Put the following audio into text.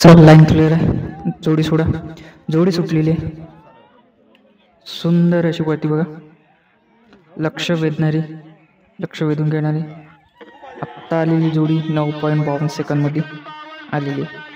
चल line clear आहे जोडी सोडा. जोडी सुटलेली आहे. सुंदर अशी वरती बघा. लक्ष वेधणारी लक्ष वेधून घेणारी. आत्ता आलेली जोडी नऊ पॉईंट बावन्न सेकंदमध्ये आलेली आहे.